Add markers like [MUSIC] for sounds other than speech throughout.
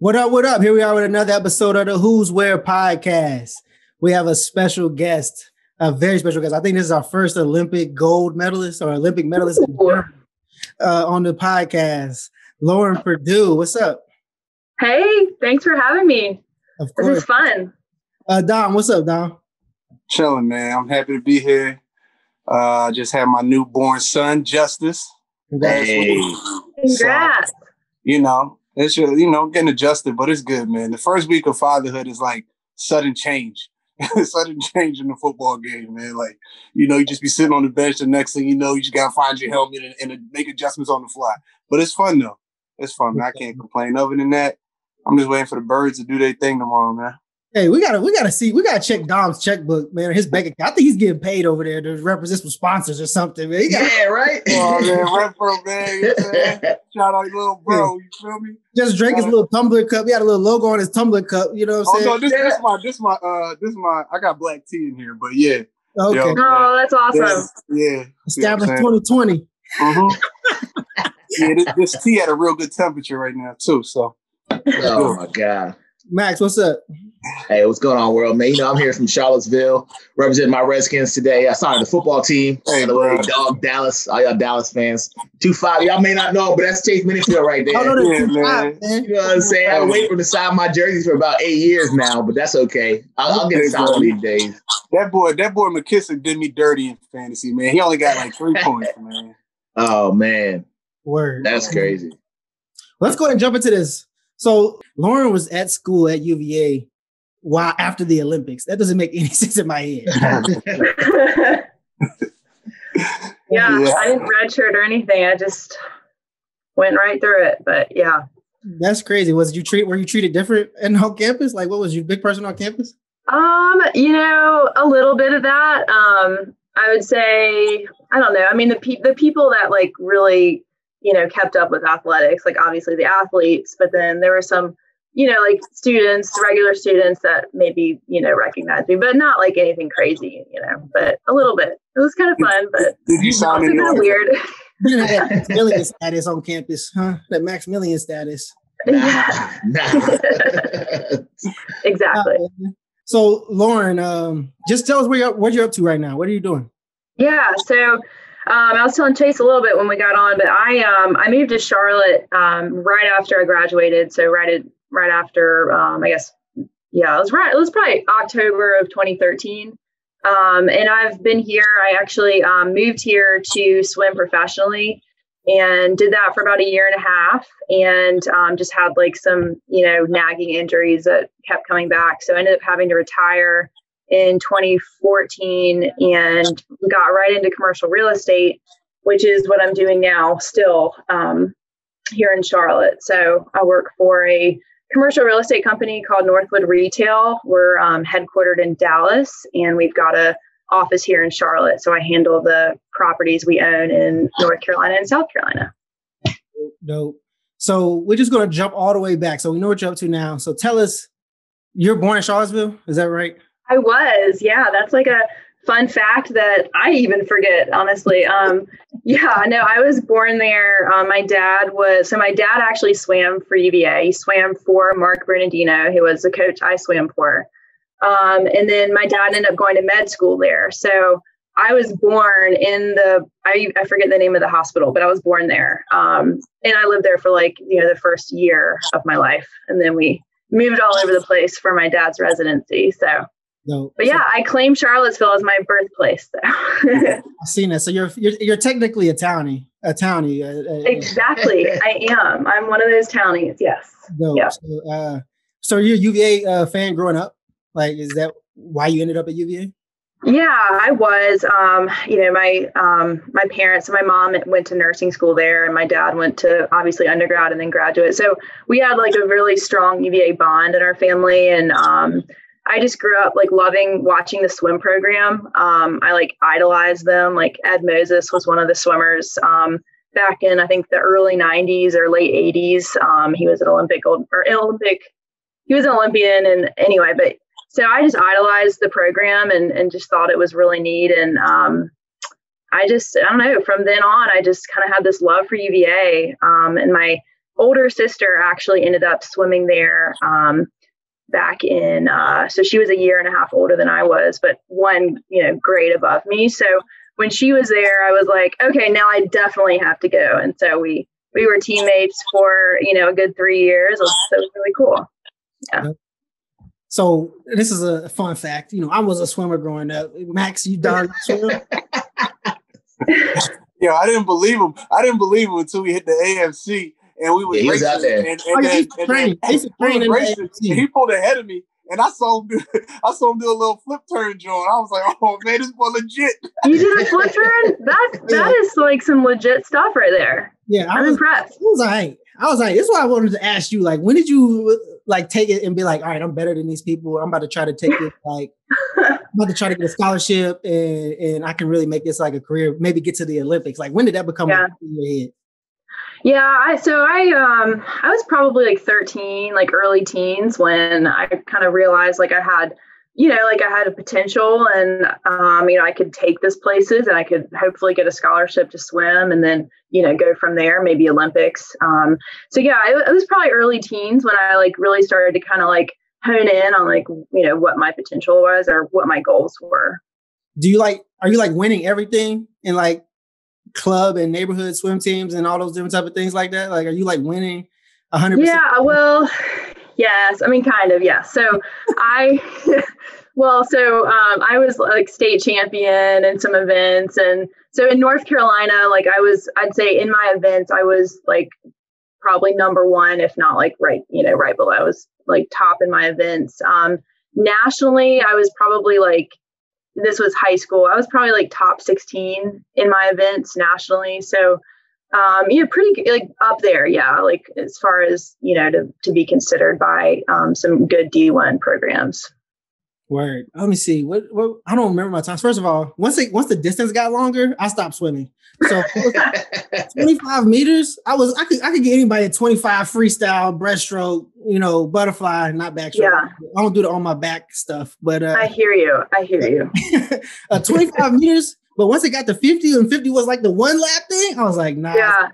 What up? What up? Here we are with another episode of the Hooswhere podcast. We have a special guest, a very special guest. I think this is our first Olympic gold medalist or Olympic medalist uh, on the podcast. Lauren Perdue, what's up? Hey, thanks for having me. Of course. This is fun. Uh, Dom, what's up, Dom? Chilling, man. I'm happy to be here. Uh, I just had my newborn son, Justice. Hey. Congrats. So, you know, it's just, you know, getting adjusted, but it's good, man. The first week of fatherhood is like sudden change. [LAUGHS] sudden change in the football game, man. Like, you know, you just be sitting on the bench. The next thing you know, you just gotta find your helmet and, and make adjustments on the fly. But it's fun though. It's fun. Man. I can't complain. Other than that, I'm just waiting for the birds to do their thing tomorrow, man. Hey, we gotta we gotta see we gotta check Dom's checkbook, man. His bank account. I think he's getting paid over there to represent some sponsors or something. Man. Gotta, yeah, right. oh man, [LAUGHS] Renfro, man. [LAUGHS] Shout out little bro. You feel me? Just drank his little tumbler cup. He had a little logo on his tumbler cup. You know what I'm saying? Oh no, this, this my this my uh this my I got black tea in here, but yeah. Okay. Yo, oh, that's awesome. yeah. Established 2020. Mm-hmm. [LAUGHS] yeah, this, this tea at a real good temperature right now too. So. Oh my god. Max, what's up? Hey, what's going on, world, man? You know, I'm here from Charlottesville, representing my Redskins today. I signed the football team. Hey, the dog, Dallas. All y'all Dallas fans. Two five. Y'all may not know, but that's Chase Minnifield right there. Oh, no, yeah, man. man. You know what I'm saying? I wait for the sign of my jerseys for about eight years now, but that's okay. I'll, I'll get it signed these days. That boy, that boy McKissic did me dirty in fantasy, man. He only got like three [LAUGHS] points, man. Oh man, word. That's crazy. Let's go ahead and jump into this. So Lauren was at school at UVA while after the Olympics. That doesn't make [LAUGHS] any sense in my head. [LAUGHS] yeah, [LAUGHS] yeah, I didn't redshirt or anything. I just went right through it. But yeah. That's crazy. Was you treat were you treated different in on campus? Like what was you big person on campus? Um, you know, a little bit of that. Um, I would say, I don't know. I mean, the pe- the people that like really you know, kept up with athletics, like obviously the athletes, but then there were some, you know, like students, regular students that maybe, you know, recognize me, but not like anything crazy, you know, but a little bit. It was kind of fun, but did you sound kind of weird. [LAUGHS] you know, that Maximilian [LAUGHS] status on campus, huh? That Maximilian status. Yeah. [LAUGHS] exactly. Uh, so, Lauren, um, just tell us where you're, what you're up to right now. What are you doing? Yeah. So, um, I was telling Chase a little bit when we got on, but I um, I moved to Charlotte um, right after I graduated. So right at, right after um, I guess yeah, it was right. It was probably October of 2013. Um, and I've been here. I actually um, moved here to swim professionally and did that for about a year and a half and just had like some you know nagging injuries that kept coming back. So I ended up having to retire in 2014 and got right into commercial real estate, which is what I'm doing now still um, here in Charlotte. So I work for a commercial real estate company called Northwood Retail. We're um, headquartered in Dallas and we've got a office here in Charlotte. So I handle the properties we own in North Carolina and South Carolina. Dope. So we're just going to jump all the way back. So we know what you're up to now. So tell us, you're born in Charlottesville, is that right? I was, yeah. That's like a fun fact that I even forget, honestly. Um, yeah, no, I was born there. Um, my dad was, so my dad actually swam for UVA. He swam for Mark Bernardino, who was the coach I swam for. Um, and then my dad ended up going to med school there. So I was born in the, I, I forget the name of the hospital, but I was born there. Um, and I lived there for like, you know, the first year of my life. And then we moved all over the place for my dad's residency. So no, but yeah, I claim Charlottesville as my birthplace. So. [LAUGHS] I've seen it. So you're you're, you're technically a townie, a townie. Uh, uh, exactly, [LAUGHS] I am. I'm one of those townies. Yes. No, yeah. So, uh, so you're a UVA uh, fan growing up. Like, is that why you ended up at UVA? Yeah, I was. Um, you know, my um, my parents, and my mom went to nursing school there, and my dad went to obviously undergrad and then graduate. So we had like a really strong UVA bond in our family, and um, I just grew up like loving watching the swim program. Um, I like idolized them. Like Ed Moses was one of the swimmers um, back in I think the early '90s or late '80s. Um, he was an Olympic or Olympic. He was an Olympian, and anyway, but so I just idolized the program and and just thought it was really neat. And um, I just I don't know. From then on, I just kind of had this love for UVA. Um, and my older sister actually ended up swimming there um, back in. Uh, so she was a year and a half older than I was, but one you know grade above me. So when she was there, I was like, okay, now I definitely have to go. And so we we were teammates for you know a good three years. It was, it was really cool. Yeah. So this is a fun fact. You know, I was a swimmer growing up. Max, you done [LAUGHS] swim? yeah, I didn't believe him. I didn't believe him until we hit the AFC and we was yeah, he was out there. And, and, oh, then, and, then, and, racing, and he pulled ahead of me. And I saw him do [LAUGHS] I saw him do a little flip turn, John. I was like, [LAUGHS] oh man, this boy legit. You did a flip turn? [LAUGHS] That's yeah. that is like some legit stuff right there. Yeah, I I'm was, impressed. I was like, I was like, this is why I wanted to ask you. Like, when did you like take it and be like, all right, I'm better than these people. I'm about to try to take it. Like, I'm about to try to get a scholarship, and and I can really make this like a career. Maybe get to the Olympics. Like, when did that become yeah. in your head? Yeah, I so I um I was probably like 13, like early teens when I kind of realized like I had you know, like I had a potential and, um, you know, I could take this places and I could hopefully get a scholarship to swim and then, you know, go from there, maybe Olympics. Um, so yeah, it, it was probably early teens when I like really started to kind of like hone in on like, you know, what my potential was or what my goals were. Do you like, are you like winning everything and like club and neighborhood swim teams and all those different type of things like that? Like, are you like winning a hundred? Yeah, well, Yes, I mean, kind of, yeah. So [LAUGHS] I, [LAUGHS] well, so um, I was like state champion in some events. And so in North Carolina, like I was, I'd say in my events, I was like probably number one, if not like right, you know, right below. I was like top in my events. Um, nationally, I was probably like, this was high school. I was probably like top 16 in my events nationally. So um, yeah, pretty like up there, yeah. Like as far as you know, to to be considered by um, some good D one programs. Word. Let me see. What, what I don't remember my times. First of all, once it, once the distance got longer, I stopped swimming. So [LAUGHS] 25 meters, I was I could I could get anybody at 25 freestyle, breaststroke, you know, butterfly, not backstroke. Yeah. I don't do the on my back stuff, but uh, I hear you. I hear you. [LAUGHS] uh, 25 meters, but once it got to 50 and 50 was like the one lap thing, I was like, nah, yeah.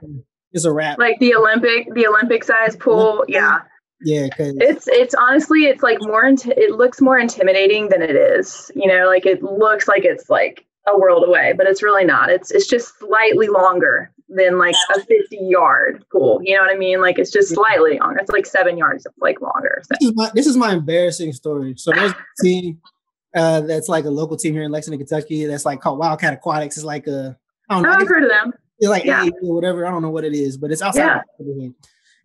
it's a wrap. Like the Olympic, the Olympic size pool. Yeah. Yeah, it's it's honestly it's like more inti- it looks more intimidating than it is. You know, like it looks like it's like a world away, but it's really not. It's it's just slightly longer than like a 50 yard pool. You know what I mean? Like it's just slightly longer. It's like seven yards like longer. So. This, is my, this is my embarrassing story. So there's a team uh, that's like a local team here in Lexington, Kentucky. That's like called Wildcat Aquatics. It's like a I don't know. I've heard of them. It's like yeah. or whatever. I don't know what it is, but it's outside. Yeah.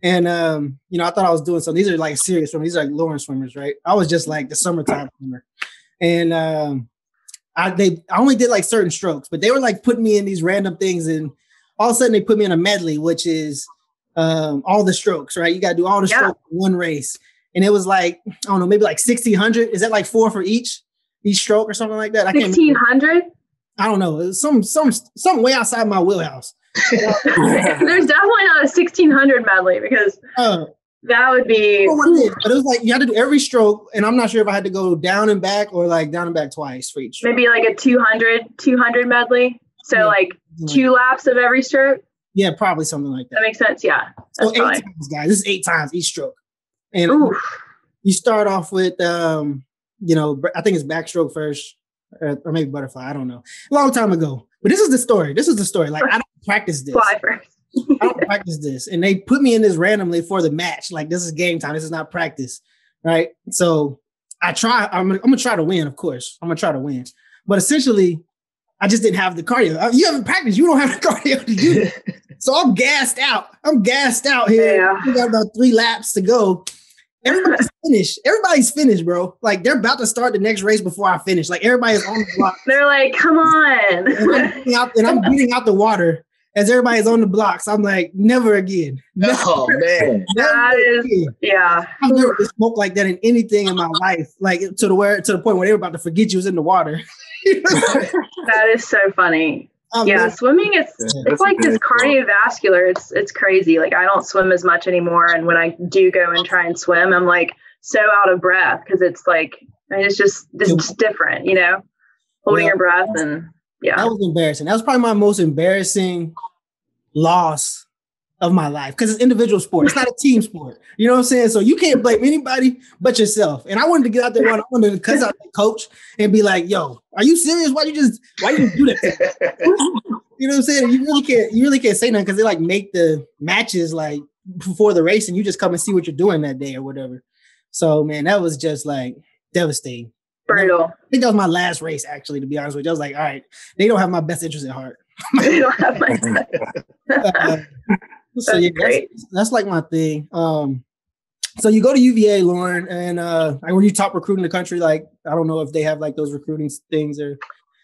And um, you know, I thought I was doing something. These are like serious swimmers. These are like Lawrence swimmers, right? I was just like the summertime swimmer, and um, I they I only did like certain strokes, but they were like putting me in these random things, and all of a sudden they put me in a medley, which is um all the strokes, right? You got to do all the yeah. strokes in one race, and it was like I don't know, maybe like sixteen hundred. Is that like four for each? each stroke or something like that. I Sixteen hundred. I don't know. Some some some way outside my wheelhouse. [LAUGHS] There's definitely not a sixteen hundred medley because uh, that would be. But it was like you had to do every stroke, and I'm not sure if I had to go down and back or like down and back twice for each. Stroke. Maybe like a 200 200 medley. So yeah. like two laps of every stroke. Yeah, probably something like that. That makes sense. Yeah. So eight fine. times, guys. This is eight times each stroke, and Oof. you start off with um you know, I think it's backstroke first, or, or maybe butterfly. I don't know. A long time ago. But this is the story. This is the story. Like [LAUGHS] I don't practice this. Fly first. I don't practice this, and they put me in this randomly for the match. Like this is game time. This is not practice, right? So I try. I'm gonna, I'm gonna try to win. Of course, I'm gonna try to win. But essentially, I just didn't have the cardio. Uh, you haven't practiced. You don't have the [LAUGHS] cardio to do it. so I'm gassed out. I'm gassed out here. Yeah. We got about three laps to go, Everybody's [LAUGHS] finished. Everybody's finished, bro. Like they're about to start the next race before I finish. Like everybody's on the block. They're like, come on. and, I'm out, and I'm beating out the water as everybody's on the blocks. I'm like, never again. Never, oh man. [LAUGHS] That is, again. yeah. I've never smoked like that in anything in my life. Like to the where to the point where they were about to forget you was in the water. [LAUGHS] that is so funny. Um, yeah, swimming is yeah, it's like this cardiovascular. It's it's crazy. Like I don't swim as much anymore, and when I do go and try and swim, I'm like so out of breath because it's like I mean, it's just it's just different, you know, holding your breath and yeah. That was embarrassing. That was probably my most embarrassing loss of my life because it's individual sport. It's not a team sport. You know what I'm saying? So you can't blame anybody but yourself. And I wanted to get out there and I wanted to cuss out the coach and be like, yo, are you serious? Why you just why you do that? [LAUGHS] you know what I'm saying? You really can't you really can't say nothing because they like make the matches like before the race and you just come and see what you're doing that day or whatever. So man, that was just like devastating. I think that was my last race, actually, to be honest with you. I was like, all right, they don't have my best interest at heart. [LAUGHS] [LAUGHS] they don't have my uh, [LAUGHS] so yeah, that's, that's, like my thing. Um, so you go to UVA, Lauren, and uh, were you top recruit in the country? Like, I don't know if they have like those recruiting things or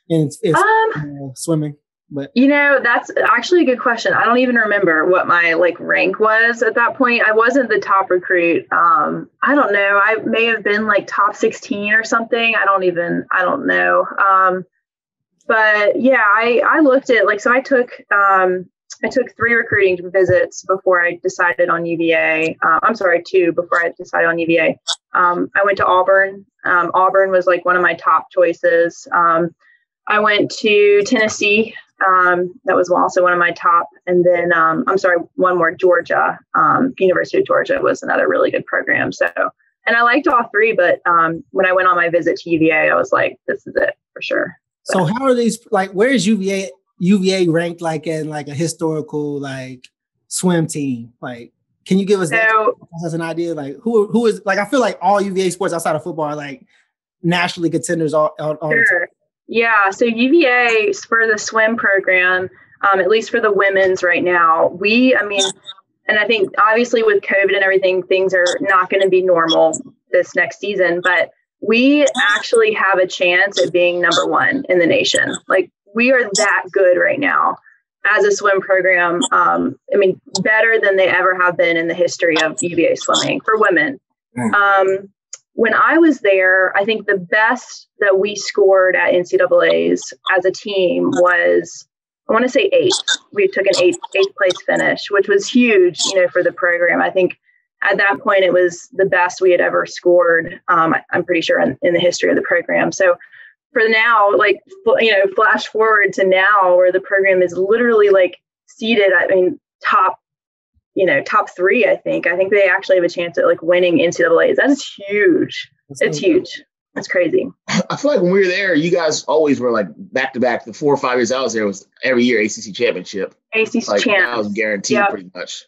in, in um, uh, swimming. But you know, that's actually a good question. I don't even remember what my like rank was at that point. I wasn't the top recruit. Um, I don't know. I may have been like top 16 or something. I don't even I don't know. Um, but yeah, I I looked at like so I took um I took three recruiting visits before I decided on UVA. Uh, I'm sorry, two before I decided on UVA. Um, I went to Auburn. Um, Auburn was like one of my top choices. Um, I went to Tennessee. Um, that was also one of my top. And then um, I'm sorry, one more Georgia. Um, University of Georgia was another really good program. So, and I liked all three. But when I went on my visit to UVA, I was like, this is it for sure. So, so how are these like? Where is UVA UVA ranked like in like a historical like swim team? Like, can you give us so, that as an idea? Like, who who is like? I feel like all UVA sports outside of football are like nationally contenders all, all, all sure. Yeah. So UVA for the swim program, um, at least for the women's right now, we, I mean, and I think obviously with COVID and everything, things are not going to be normal this next season, but we actually have a chance at being number one in the nation. Like we are that good right now as a swim program. Um, I mean, better than they ever have been in the history of UVA swimming for women. Hmm. Um, when I was there, I think the best that we scored at NCAA's as a team was, I want to say eighth. We took an eighth, eighth place finish, which was huge, you know, for the program. I think at that point it was the best we had ever scored. Um, I'm pretty sure in, in the history of the program. So for now, like you know, flash forward to now where the program is literally like seated. I mean, top, you know, top three. I think. I think they actually have a chance at like winning NCAA's. That's huge. That's it's huge. That's crazy. I feel like when we were there, you guys always were like back to back. The four or five years I was there was every year ACC championship. ACC like, champ. That was guaranteed yep. pretty much.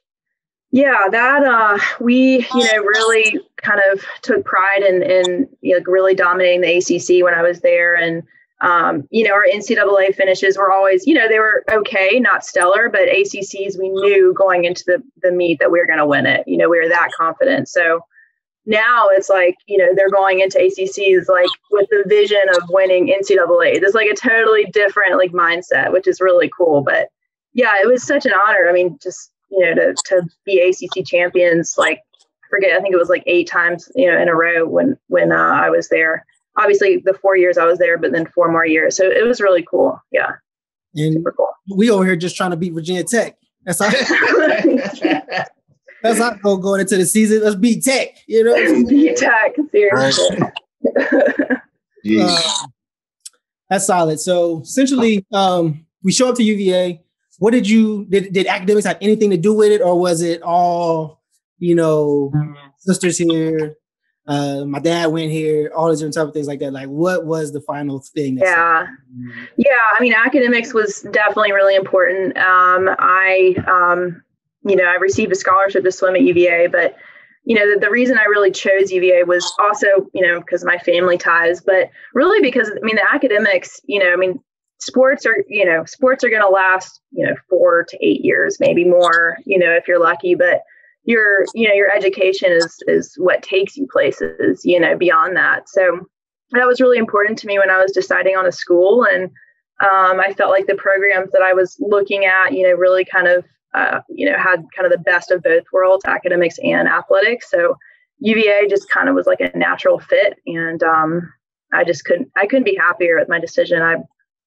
Yeah, that uh, we you know really kind of took pride in in you know, really dominating the ACC when I was there, and um, you know our NCAA finishes were always you know they were okay, not stellar, but ACCs we knew going into the the meet that we were going to win it. You know we were that confident. So now it's like you know they're going into ACCs like with the vision of winning NCAA. It's like a totally different like mindset, which is really cool. But yeah, it was such an honor. I mean, just you know, to, to be ACC champions, like forget, I think it was like eight times, you know, in a row when, when uh, I was there. Obviously the four years I was there, but then four more years. So it was really cool. Yeah. And Super cool. We over here just trying to beat Virginia Tech. That's our, [LAUGHS] that's our goal going into the season. Let's beat Tech, you know? [LAUGHS] beat Tech, seriously. [LAUGHS] uh, that's solid. So essentially, um, we show up to UVA what did you did, did academics have anything to do with it or was it all you know sisters here uh, my dad went here, all these different type of things like that. Like, what was the final thing? yeah, yeah. I mean, academics was definitely really important. Um, I, um, you know, I received a scholarship to swim at UVA, but you know, the, the reason I really chose UVA was also, you know, because my family ties, but really because I mean, the academics, you know, I mean, sports are you know sports are going to last you know four to eight years maybe more you know if you're lucky but your you know your education is is what takes you places you know beyond that so that was really important to me when i was deciding on a school and um, i felt like the programs that i was looking at you know really kind of uh, you know had kind of the best of both worlds academics and athletics so uva just kind of was like a natural fit and um, i just couldn't i couldn't be happier with my decision i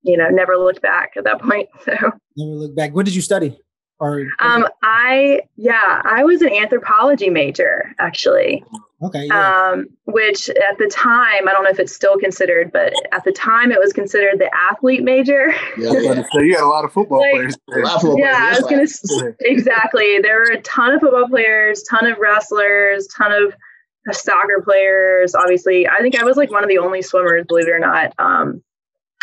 you know, never looked back at that point. [LAUGHS] So never looked back. What did you study? Or um, I yeah, I was an anthropology major actually. Okay. Yeah. Um, which at the time, I don't know if it's still considered, but at the time it was considered the athlete major. Yeah, so you had a lot of football like, players. Football yeah, players. I was gonna exactly. There were a ton of football players, ton of wrestlers, ton of soccer players. Obviously, I think I was like one of the only swimmers, believe it or not. Um,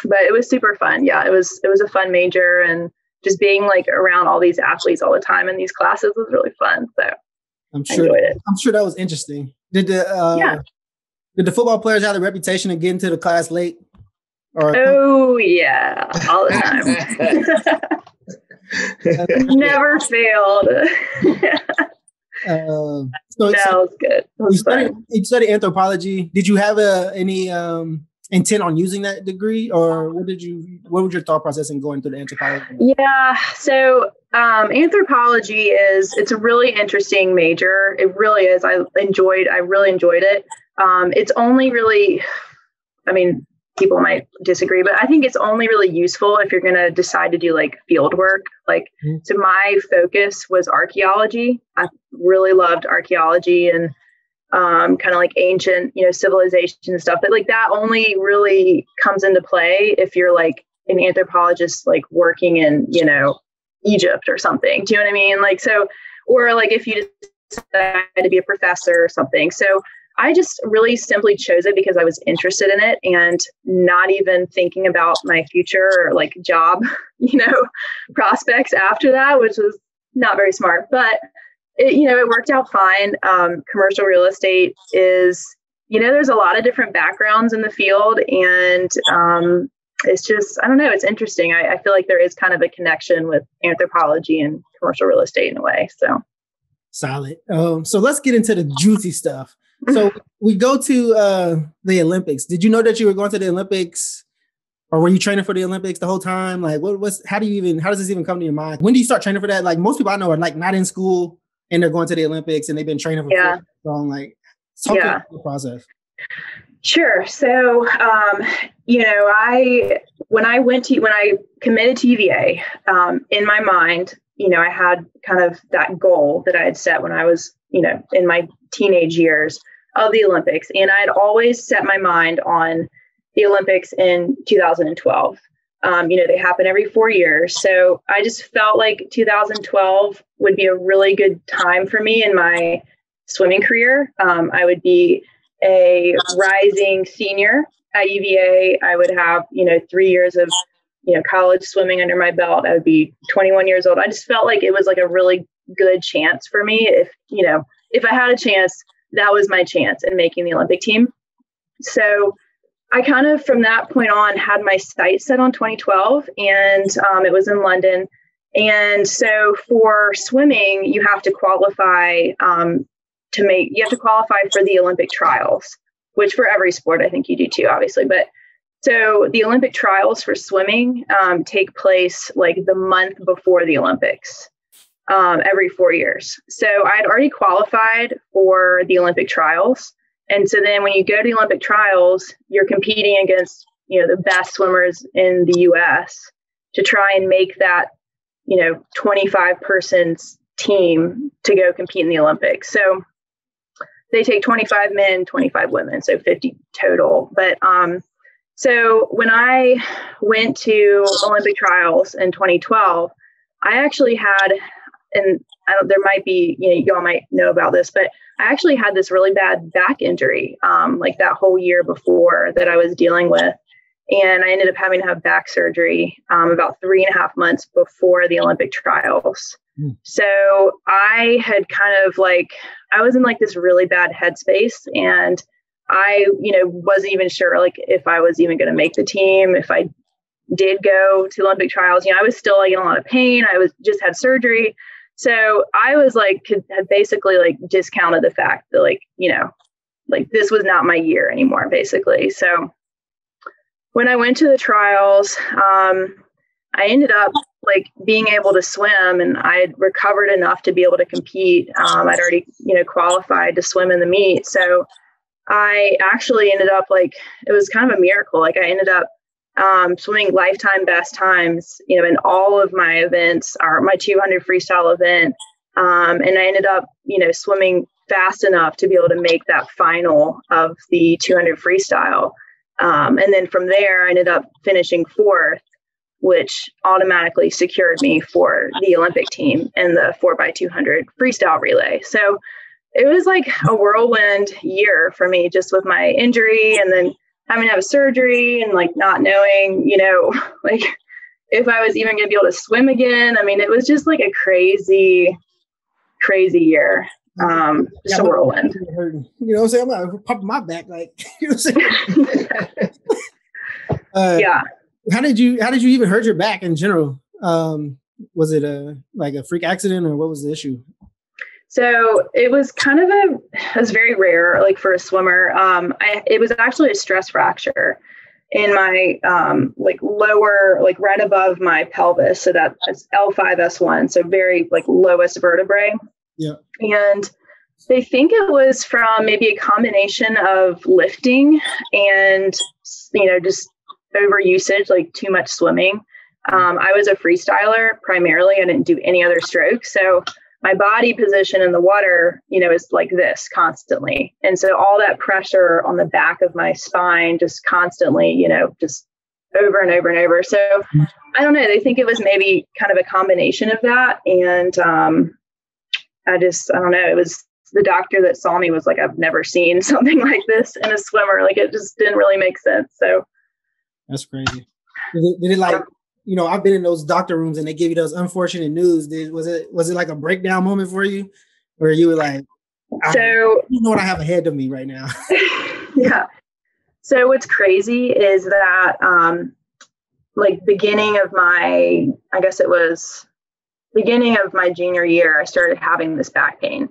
but it was super fun. Yeah, it was it was a fun major, and just being like around all these athletes all the time in these classes was really fun. So I'm sure I'm sure that was interesting. Did the uh, yeah. did the football players have the reputation of getting to the class late? Or oh yeah, all the time. [LAUGHS] Never failed. [LAUGHS] uh, so, that so was good. was you, studied, you studied anthropology. Did you have a, any um, intent on using that degree, or what did you? What was your thought process in going through the anthropology? Yeah, so um, anthropology is it's a really interesting major. It really is. I enjoyed. I really enjoyed it. Um, it's only really, I mean, people might disagree, but I think it's only really useful if you're going to decide to do like field work. Like, mm-hmm. so my focus was archaeology. I really loved archaeology and um, kind of like ancient, you know, civilization and stuff. But like that only really comes into play if you're like an anthropologist, like working in, you know, Egypt or something. Do you know what I mean? Like, so, or like if you decide to be a professor or something. So I just really simply chose it because I was interested in it and not even thinking about my future or like job, [LAUGHS] you know, prospects after that, which was not very smart. But it, you know, it worked out fine. Um, commercial real estate is, you know, there's a lot of different backgrounds in the field, and um, it's just, I don't know, it's interesting. I, I feel like there is kind of a connection with anthropology and commercial real estate in a way. So solid. Um, so let's get into the juicy stuff. So [LAUGHS] we go to uh, the Olympics. Did you know that you were going to the Olympics? Or were you training for the Olympics the whole time? Like, what was? How do you even? How does this even come to your mind? When do you start training for that? Like, most people I know are like not in school and they're going to the Olympics and they've been training for yeah. so long. Like, yeah. the process. Sure. So, um, you know, I when I went to when I committed to UVA, um, in my mind, you know, I had kind of that goal that I had set when I was, you know, in my teenage years of the Olympics, and I had always set my mind on the Olympics in 2012. Um, you know, they happen every four years. So I just felt like 2012 would be a really good time for me in my swimming career. Um, I would be a rising senior at UVA. I would have, you know, three years of, you know, college swimming under my belt. I would be 21 years old. I just felt like it was like a really good chance for me. If, you know, if I had a chance, that was my chance in making the Olympic team. So I kind of from that point on had my sights set on 2012, and um, it was in London. And so for swimming, you have to qualify um, to make you have to qualify for the Olympic trials, which for every sport I think you do too, obviously. But so the Olympic trials for swimming um, take place like the month before the Olympics. Um, every four years. So I had already qualified for the Olympic trials. And so then when you go to the Olympic trials, you're competing against, you know, the best swimmers in the US to try and make that, you know, 25 persons team to go compete in the Olympics. So they take 25 men, 25 women, so 50 total. But um so when I went to Olympic trials in 2012, I actually had and I don't, there might be, you know, y'all might know about this, but I actually had this really bad back injury, um, like that whole year before that I was dealing with. And I ended up having to have back surgery um, about three and a half months before the Olympic trials. Mm. So I had kind of like, I was in like this really bad headspace. And I, you know, wasn't even sure like if I was even going to make the team, if I did go to Olympic trials. You know, I was still like in a lot of pain. I was just had surgery. So I was like, had basically like discounted the fact that like, you know, like this was not my year anymore, basically. So when I went to the trials, um, I ended up like being able to swim and I had recovered enough to be able to compete. Um, I'd already, you know, qualified to swim in the meet. So I actually ended up like, it was kind of a miracle. Like I ended up um, swimming lifetime best times, you know, in all of my events, or my 200 freestyle event. Um, and I ended up, you know, swimming fast enough to be able to make that final of the 200 freestyle. Um, and then from there, I ended up finishing fourth, which automatically secured me for the Olympic team in the 4x200 freestyle relay. So it was like a whirlwind year for me, just with my injury and then having to have surgery and like not knowing, you know, [LAUGHS] like if I was even going to be able to swim again. I mean, it was just like a crazy, crazy year. Um, just yeah, a whirlwind. You know what I'm saying? I'm popping my back, like [LAUGHS] you know what I'm saying. [LAUGHS] uh, yeah. How did you? How did you even hurt your back in general? Um, was it a like a freak accident, or what was the issue? So it was kind of a, it was very rare, like for a swimmer. Um, I, it was actually a stress fracture in my um, like lower, like right above my pelvis. So that's L5S1, so very like lowest vertebrae. Yeah. And they think it was from maybe a combination of lifting and, you know, just over usage, like too much swimming. Um, I was a freestyler primarily. I didn't do any other strokes. So my body position in the water, you know, is like this constantly. And so all that pressure on the back of my spine just constantly, you know, just over and over and over. So I don't know. They think it was maybe kind of a combination of that. And um, I just, I don't know. It was the doctor that saw me was like, I've never seen [LAUGHS] something like this in a swimmer. Like it just didn't really make sense. So that's crazy. Did it, did it like you know, I've been in those doctor rooms and they give you those unfortunate news. Did, was it was it like a breakdown moment for you, where you were like, so you know what I have ahead of me right now? [LAUGHS] [LAUGHS] yeah. So what's crazy is that, um, like beginning of my, I guess it was beginning of my junior year, I started having this back pain,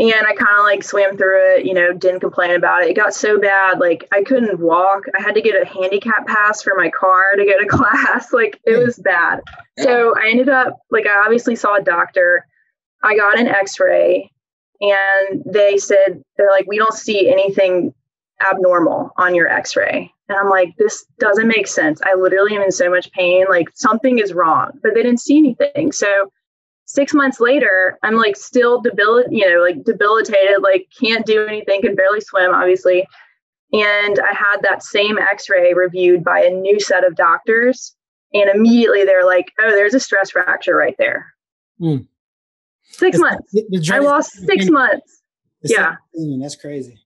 and I kind of like swam through it, you know, didn't complain about it. It got so bad, like I couldn't walk. I had to get a handicap pass for my car to go to [LAUGHS] class. Like it hmm. was bad. So I ended up, like, I obviously saw a doctor. I got an x ray and they said, they're like, we don't see anything abnormal on your x ray. And I'm like, this doesn't make sense. I literally am in so much pain. Like something is wrong, but they didn't see anything. So six months later, I'm like still debil, you know, like debilitated, like can't do anything, can barely swim, obviously. And I had that same X-ray reviewed by a new set of doctors, and immediately they're like, "Oh, there's a stress fracture right there." Mm. Six it's, months. The, the I lost six months. Yeah, that's crazy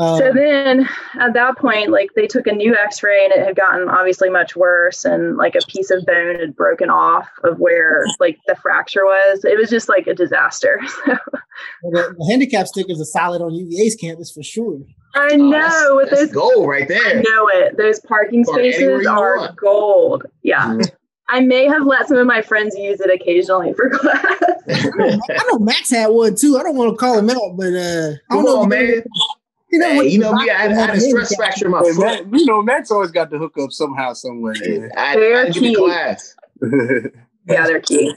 so um, then at that point, like they took a new x ray and it had gotten obviously much worse. And like a piece of bone had broken off of where like the fracture was. It was just like a disaster. [LAUGHS] well, the, the, handicap stickers are solid on UVA's campus for sure. I know. Oh, that's, that's those, gold right there. I know it. Those parking spaces are want. gold. Yeah. Mm-hmm. I may have let some of my friends use it occasionally for [LAUGHS] class. I know Max had one too. I don't want to call him out, but uh, I don't know, man. You know, hey, you know me. I, I had a stress fracture in my foot. Matt, you know, Matt's always got to hook up somehow, somewhere. I, they're I key. class. yeah, they're [LAUGHS] key.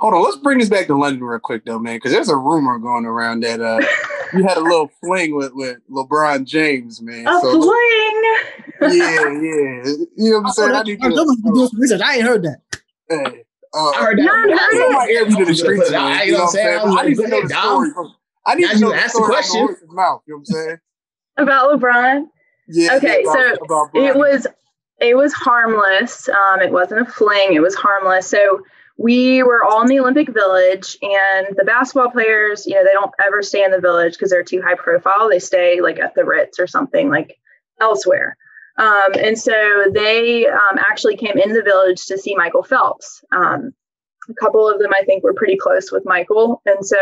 Hold on, let's bring this back to London real quick, though, man, because there's a rumor going around that uh, [LAUGHS] you had a little fling with, with LeBron James, man. A so, fling. Yeah, yeah. You know what I'm saying? I, need to do some research. I ain't heard that. Hey. Uh, I heard that. I heard it. to the streets, man. You know what I'm saying? I need to know the story from I need now to know ask the question. The mouth, you know what I'm saying? About LeBron. Yeah. Okay, about, so about it was it was harmless. Um, it wasn't a fling. It was harmless. So we were all in the Olympic Village, and the basketball players, you know, they don't ever stay in the village because they're too high profile. They stay like at the Ritz or something like elsewhere. Um, and so they um, actually came in the village to see Michael Phelps. Um, a couple of them, I think, were pretty close with Michael, and so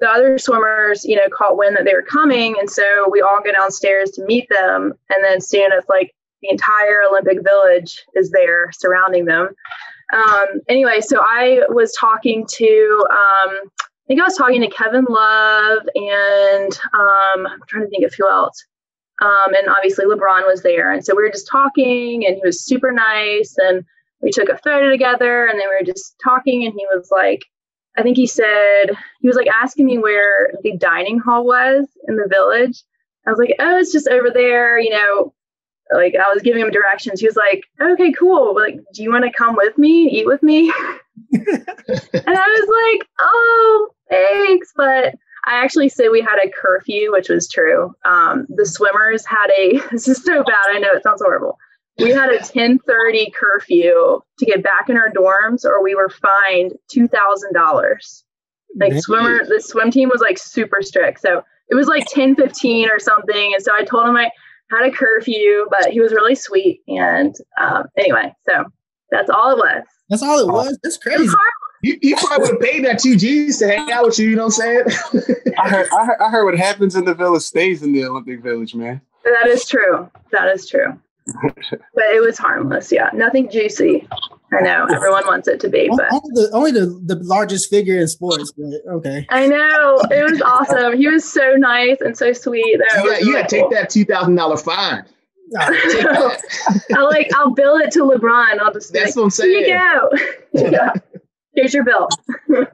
the other swimmers, you know, caught wind that they were coming. And so we all go downstairs to meet them. And then soon as like the entire Olympic village is there surrounding them. Um, anyway, so I was talking to, um, I think I was talking to Kevin Love and um, I'm trying to think of who else. Um, and obviously LeBron was there. And so we were just talking and he was super nice. And we took a photo together and then we were just talking and he was like, I think he said he was like asking me where the dining hall was in the village. I was like, oh, it's just over there, you know. Like I was giving him directions. He was like, okay, cool. Like, do you want to come with me, eat with me? [LAUGHS] and I was like, oh, thanks, but I actually say we had a curfew, which was true. Um, the swimmers had a. [LAUGHS] This is so bad. I know it sounds horrible. We had a 10:30 curfew to get back in our dorms, or we were fined two thousand dollars. Like nice. swimmer, the swim team was like super strict. So it was like 10:15 or something, and so I told him I had a curfew, but he was really sweet. And um, anyway, so that's all it was. That's all it was. That's crazy. You, you probably would have paid that two G's to hang out with you. You know what I'm saying? I heard, I heard, I heard what happens in the village stays in the Olympic Village, man. That is true. That is true. But it was harmless. Yeah, nothing juicy. I know everyone wants it to be, but only the, only the, the largest figure in sports. But okay, I know it was awesome. He was so nice and so sweet. That yeah, you got to take that two thousand dollar fine. [LAUGHS] I like I'll bill it to LeBron. I'll just that's like, what I'm saying. Here you go. [LAUGHS] yeah. Here's your bill. [LAUGHS]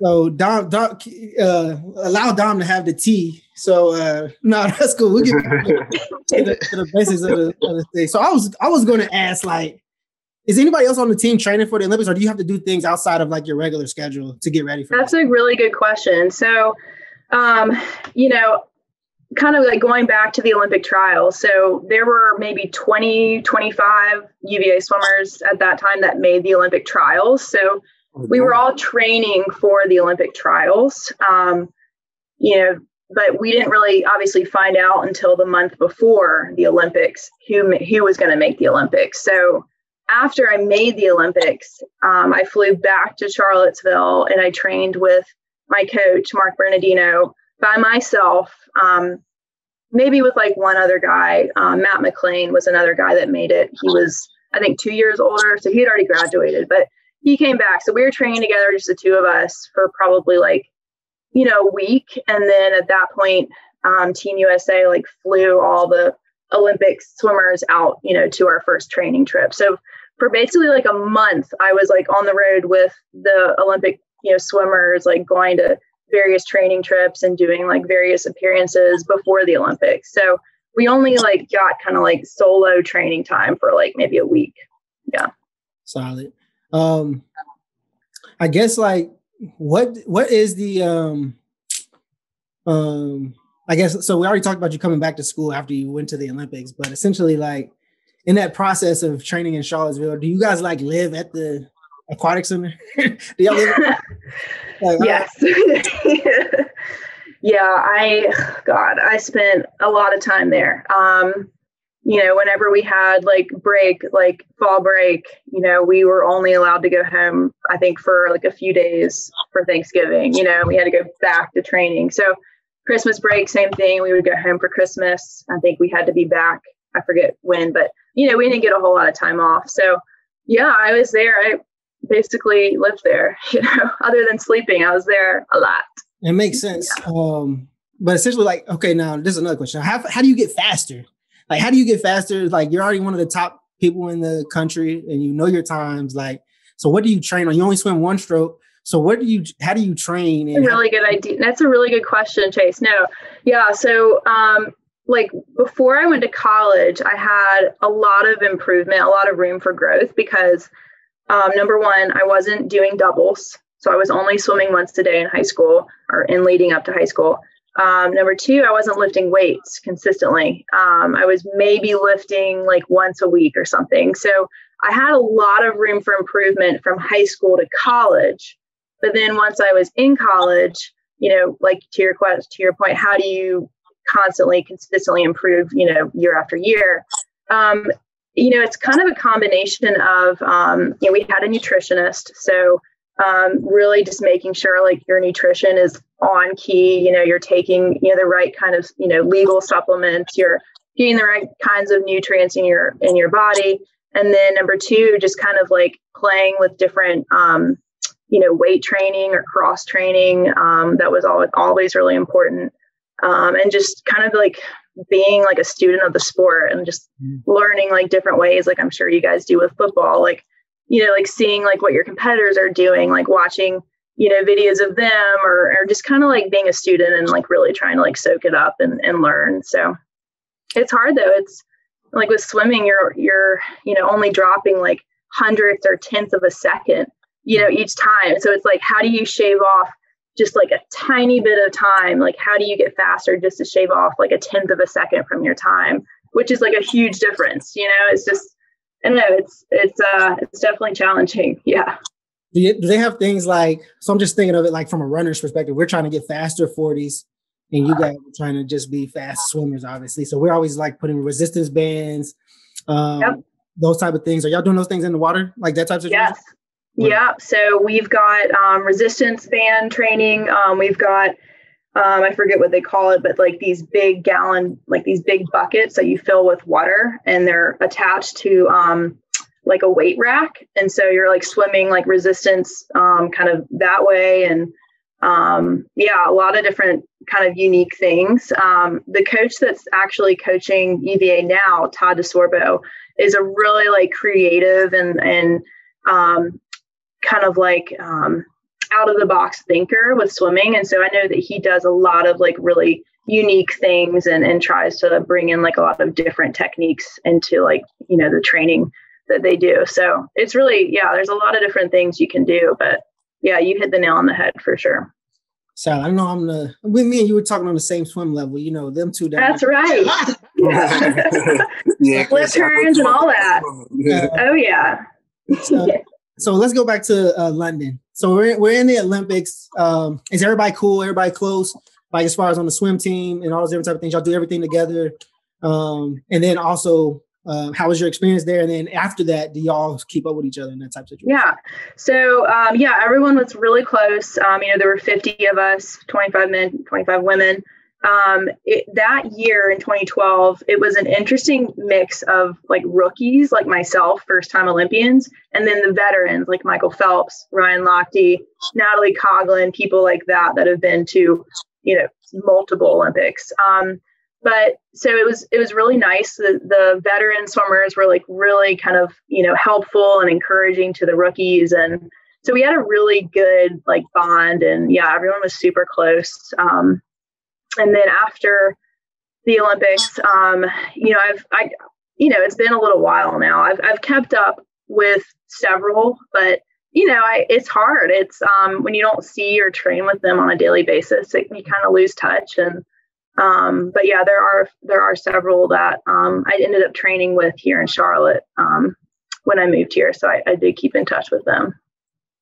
so Dom, Dom uh, allow Dom to have the tea. So uh, [LAUGHS] no, that's cool. We get [LAUGHS] to, the, to the basics of the, of the thing. So I was I was going to ask like is anybody else on the team training for the Olympics, or do you have to do things outside of like your regular schedule to get ready for? That's a really good question. So, um, you know, kind of like going back to the Olympic trials. So there were maybe 20, 25 UVA swimmers at that time that made the Olympic trials. So we were all training for the Olympic trials. Um, you know, but we didn't really obviously find out until the month before the Olympics who who was going to make the Olympics. So after I made the Olympics, um, I flew back to Charlottesville and I trained with my coach, Mark Bernardino, by myself. Um, maybe with like one other guy. Um, Matt McLean was another guy that made it. He was, I think, two years older, so he had already graduated, but he came back. So we were training together, just the two of us, for probably like, you know, a week. And then at that point, um, Team USA like flew all the Olympic swimmers out, you know, to our first training trip. So for basically like a month, I was like on the road with the Olympic, you know, swimmers, like going to various training trips and doing like various appearances before the Olympics. So we only like got kind of like solo training time for like maybe a week. Yeah. Solid. Um I guess like what what is the um um I guess so we already talked about you coming back to school after you went to the Olympics, but essentially like in that process of training in Charlottesville, do you guys like live at the aquatic center? [LAUGHS] do y'all live? [LAUGHS] like, yes. [LAUGHS] yeah, I God, I spent a lot of time there. Um, you know, whenever we had like break, like fall break, you know, we were only allowed to go home, I think, for like a few days for Thanksgiving. You know, we had to go back to training. So Christmas break, same thing. We would go home for Christmas. I think we had to be back. I forget when, but you know, we didn't get a whole lot of time off. So yeah, I was there. I basically lived there, [LAUGHS] you know, other than sleeping, I was there a lot. It makes sense. Yeah. Um, but essentially like, okay, now this is another question. How, how do you get faster? Like, how do you get faster? Like you're already one of the top people in the country and you know your times. Like, so what do you train on? You only swim one stroke. So what do you, how do you train? And really good idea. That's a really good question, Chase. No. Yeah. So, um, like before I went to college, I had a lot of improvement, a lot of room for growth because um, number one, I wasn't doing doubles. So I was only swimming once a day in high school or in leading up to high school. Um, number two, I wasn't lifting weights consistently. Um, I was maybe lifting like once a week or something. So I had a lot of room for improvement from high school to college. But then once I was in college, you know, like to your question, to your point, how do you constantly, consistently improve, you know, year after year. Um, you know, it's kind of a combination of, um, you know, we had a nutritionist. So um, really just making sure like your nutrition is on key, you know, you're taking, you know, the right kind of, you know, legal supplements, you're getting the right kinds of nutrients in your, in your body. And then number two, just kind of like playing with different, um, you know, weight training or cross training. Um, that was always, always really important um, and just kind of like being like a student of the sport and just mm. learning like different ways like i'm sure you guys do with football like you know like seeing like what your competitors are doing like watching you know videos of them or, or just kind of like being a student and like really trying to like soak it up and, and learn. So it's hard though. It's like with swimming you're you're you know only dropping like hundredths or tenths of a second you know each time. So it's like how do you shave off just like a tiny bit of time, like how do you get faster just to shave off like a tenth of a second from your time, which is like a huge difference. You know, it's just I know, it's it's uh it's definitely challenging. Yeah. Do, you, do they have things like so i'm just thinking of it like from a runner's perspective we're trying to get faster 40s and you guys are trying to just be fast swimmers obviously so we're always like putting resistance bands um, yep. those type of things are y'all doing those things in the water like that type of yes yeah so we've got um, resistance band training um, we've got um, I forget what they call it, but like these big gallon, like these big buckets that you fill with water, and they're attached to um, like a weight rack. And so you're like swimming like resistance um, kind of that way. And um, yeah a lot of different kind of unique things. Um, the coach that's actually coaching uva now todd desorbo is a really like creative and and um, kind of like um, out of the box thinker with swimming and so i know that he does a lot of like really unique things and, and tries to bring in like a lot of different techniques into like you know the training that they do. So it's really, yeah, there's a lot of different things you can do, but yeah, you hit the nail on the head for sure. So I know I'm the with me and you were talking on the same swim level. You know them two. Down. That's right. [LAUGHS] yeah, flip turns and all that. [LAUGHS] Uh, oh yeah. So, so, let's go back to uh, London. So we're we're in the Olympics. Um, is everybody cool? Everybody close? Like as far as on the swim team and all those different type of things, y'all do everything together. Um, and then also um, how was your experience there? And then after that, do y'all keep up with each other in that type of situation? Yeah. So um, yeah, everyone was really close. Um, you know, there were 50 of us, 25 men, 25 women. Um, it, that year in 2012, it was an interesting mix of like rookies like myself, first time Olympians, and then the veterans like Michael Phelps, Ryan Lochte, Natalie Coughlin, people like that that have been to, you know, multiple Olympics. Um, but so it was it was really nice the, the veteran swimmers were like really kind of you know helpful and encouraging to the rookies and so we had a really good like bond and yeah everyone was super close um, and then after the olympics um, you know i've i you know it's been a little while now i've, I've kept up with several but you know I, it's hard it's um, when you don't see or train with them on a daily basis it, you kind of lose touch and um, but yeah, there are there are several that um, I ended up training with here in Charlotte um, when I moved here. So I, I, did keep in touch with them.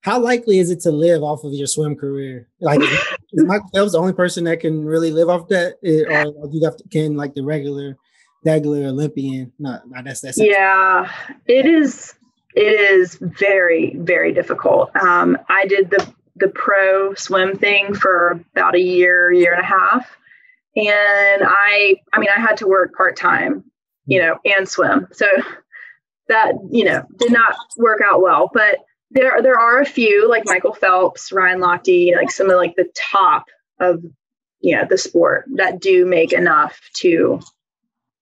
How likely is it to live off of your swim career? Like, is [LAUGHS] Michael Phelps the only person that can really live off that, eh, or you have to, can like the regular, regular Olympian? No, that's that's yeah. It is. It is very very difficult. Um, I did the the pro swim thing for about a year, year and a half and I I mean I had to work part time, you know, and swim. So that, you know, did not work out well, but there there are a few like Michael Phelps, Ryan Lochte, like some of like the top of you know the sport that do make enough to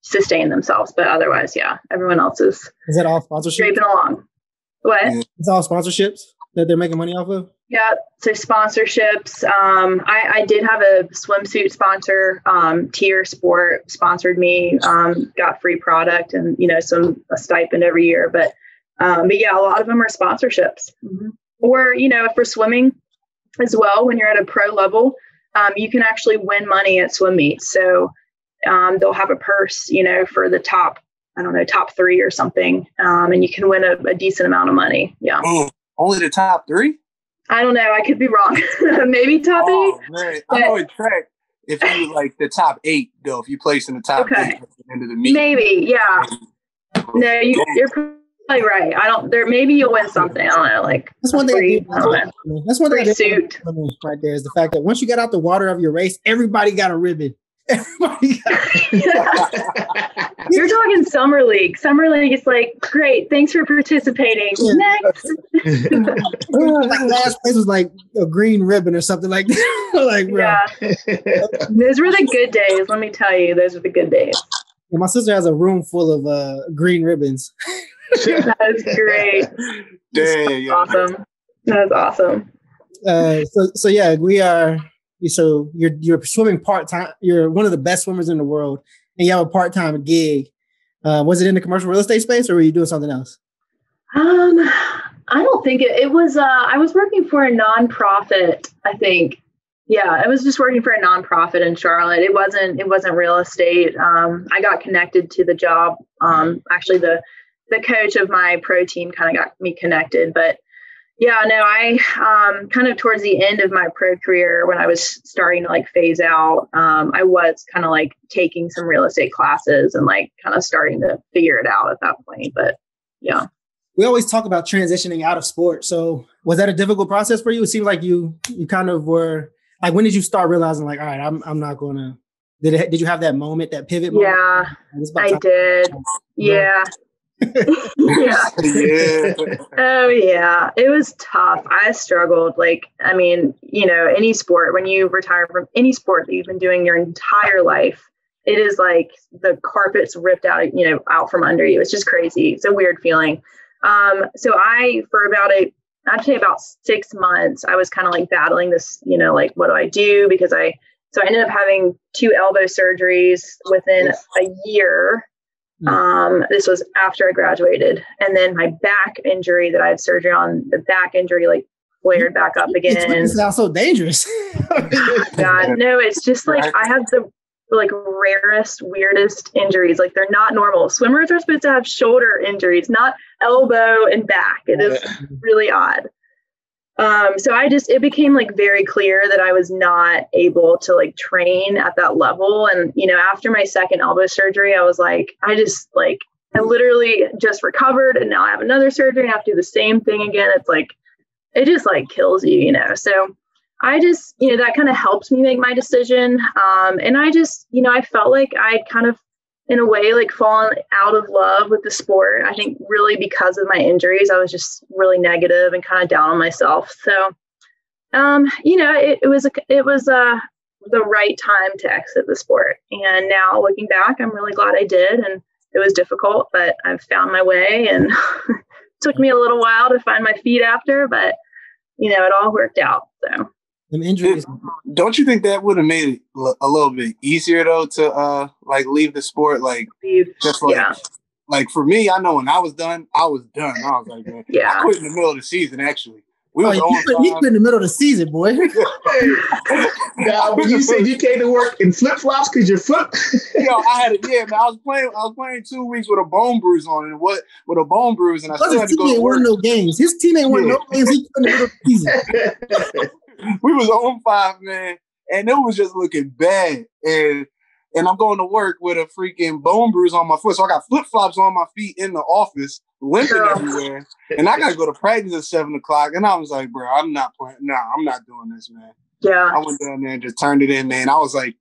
sustain themselves. But otherwise, yeah, everyone else is is that all sponsorships? Scraping along. What? It's all sponsorships that they're making money off of? Yeah, so sponsorships. Um, I, I did have a swimsuit sponsor. Um, TYR Sport sponsored me. Um, got free product and you know some a stipend every year. But um, but yeah, a lot of them are sponsorships. Mm-hmm. Or you know, for swimming as well, when you're at a pro level, um, you can actually win money at swim meets. So um, they'll have a purse, you know, for the top. I don't know, top three or something, um, and you can win a, a decent amount of money. Yeah. Oh, only the top three? I don't know. I could be wrong. [LAUGHS] Maybe top oh, eight. Man. But... I know in track, if you like the top eight, though, if you place in the top okay. eight at the end of the meet. Maybe, yeah. No, you, are probably right. I don't. There, maybe you'll win something. I don't know. Like that's one thing. That's one thing. Suit right there is the fact that once you get out the water of your race, everybody got a ribbon. [LAUGHS] Everybody You're talking summer league. Summer league is like, great, thanks for participating. Next. like [LAUGHS] last place was like a green ribbon or something like that. [LAUGHS] like. Yeah. those were the good days. Let me tell you, those were the good days. And my sister has a room full of uh, green ribbons. That is [LAUGHS] great. Dang, awesome. That is awesome. Uh, so, so yeah, we are so you're you're swimming part time. You're one of the best swimmers in the world, and you have a part time gig. Uh, was it in the commercial real estate space, or were you doing something else? Um, I don't think it, it was. Uh, I was working for a nonprofit. I think Yeah, I was just working for a nonprofit in Charlotte. It wasn't it wasn't real estate. Um, I got connected to the job. Um, actually, the the coach of my pro team kind of got me connected, but yeah, no, I um, kind of towards the end of my pro career when I was starting to like phase out, um, I was kind of like taking some real estate classes and like kind of starting to figure it out at that point. But yeah. We always talk about transitioning out of sport. So was that a difficult process for you? It seems like you you kind of were like when did you start realizing like all right, I'm I'm not gonna did it, did you have that moment, that pivot moment? Yeah, I did. Yeah. Yeah. yeah. [LAUGHS] Oh yeah. It was tough. I struggled. Like, I mean, you know, any sport, when you retire from any sport that you've been doing your entire life, it is like the carpet's ripped out, you know, out from under you. It's just crazy. It's a weird feeling. Um, so I, for about a, I'd say about six months, I was kind of like battling this, you know, like, what do I do? Because I, so I ended up having two elbow surgeries within a year. Um, this was after I graduated. And then my back injury that I had surgery on, the back injury like flared back up again. It's, sounds so dangerous. [LAUGHS] God, no, it's just like I have the like rarest, weirdest injuries. Like they're not normal. Swimmers are supposed to have shoulder injuries, not elbow and back. It is really odd. Um, so I just it became like very clear that I was not able to like train at that level. And you know, after my second elbow surgery, I was like, I just like I literally just recovered and now I have another surgery and I have to do the same thing again. It's like it just like kills you, you know. So I just, you know, that kind of helps me make my decision. Um, and I just, you know, I felt like I'd kind of in a way like fallen out of love with the sport. I think really because of my injuries, I was just really negative and kind of down on myself. So, um, you know, it, it was a, it was uh, the right time to exit the sport. And now looking back, I'm really glad I did. And it was difficult, but I've found my way and [LAUGHS] took me a little while to find my feet after, but you know, it all worked out. So them injuries. Don't you think that would have made it a little bit easier though to uh like leave the sport? Like just like yeah. like for me, I know when I was done, I was done. I was like, man, yeah. I quit in the middle of the season actually. We oh, you, quit, you quit in the middle of the season, boy. [LAUGHS] now, you said you came to work in flip flops because your foot. [LAUGHS] Yo, I had it. Yeah, man. I was playing. I was playing two weeks with a bone bruise on it. What with a bone bruise, and I still had to go to work. Won no games. His team ain't won yeah. no games. He quit in the middle of the season. [LAUGHS] we was on five, man, and it was just looking bad. And and I'm going to work with a freaking bone bruise on my foot. So I got flip flops on my feet in the office, limping everywhere. And I got to go to practice at seven o'clock. And I was like, bro, I'm not playing. No, nah, I'm not doing this, man. Yeah. I went down there and just turned it in, man. I was like,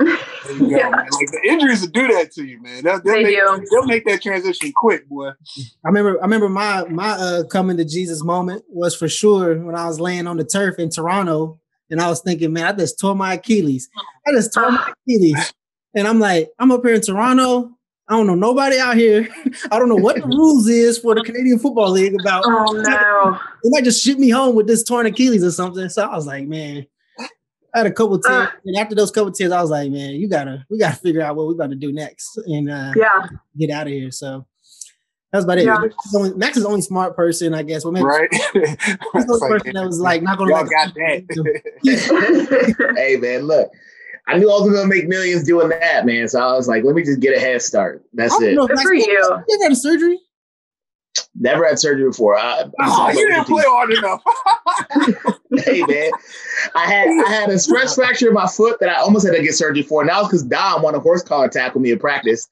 yeah. Like the injuries will do that to you, man. They'll, they'll, they make, do. they'll make that transition quick, boy. I remember. I remember my my uh, coming to Jesus moment was for sure when I was laying on the turf in Toronto, and I was thinking, man, I just tore my Achilles. I just tore my [LAUGHS] Achilles, and I'm like, I'm up here in Toronto. I don't know nobody out here. [LAUGHS] I don't know what the [LAUGHS] rules is for the Canadian Football League about. Oh no! They might just ship me home with this torn Achilles or something. So I was like, man, I had a couple tears, uh, and after those couple tears, I was like, "Man, you gotta, we gotta figure out what we're about to do next, and uh, yeah, get out of here." So that's about it. Yeah. Max, is only, Max is the only smart person, I guess. Well, maybe right? [LAUGHS] He's the only like, person that was like not gonna. Y'all got that. [LAUGHS] [LAUGHS] hey man, look, I knew I was gonna make millions doing that, man. So I was like, let me just get a head start. That's it. Good for you. You got a surgery? Never had surgery before. I, oh, you didn't play hard enough. [LAUGHS] hey man, I had I had a stress [LAUGHS] fracture in my foot that I almost had to get surgery for, Now that was because Dom won a horse collar tackle me in practice.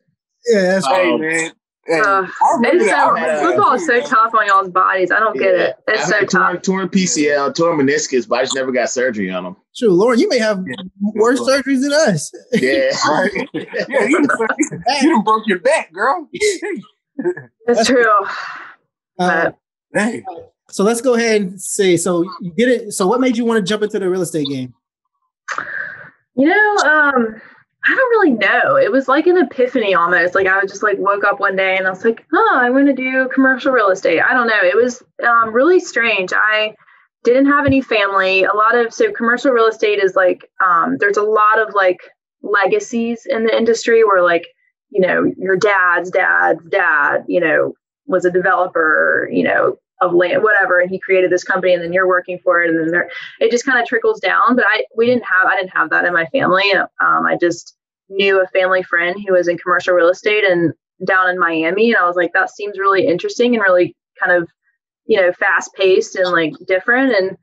Yeah, that's um, right, man. uh, it's so, football is so tough on y'all's bodies. I don't yeah, get it. It's so torn, tough. Torn PCL, torn meniscus, but I just never got surgery on them. Sure, Lauren, you may have yeah. worse yeah. surgeries than us. Yeah, [LAUGHS] right. yeah, you, you broke your back, girl. That's true. Uh, hey. So let's go ahead and say so you get it. So what made you want to jump into the real estate game? You know, um, I don't really know. It was like an epiphany almost. Like I was just like woke up one day and I was like, oh, I want to do commercial real estate. I don't know. It was um, really strange. I didn't have any family. A lot of so commercial real estate is like um, there's a lot of like legacies in the industry where like you know your dad's dad's dad you know was a developer, you know, of land, whatever. And he created this company, and then you're working for it, and then there, it just kind of trickles down. But I, we didn't have, I didn't have that in my family. Um, I just knew a family friend who was in commercial real estate and down in Miami, and I was like, that seems really interesting and really kind of, you know, fast paced and like different. And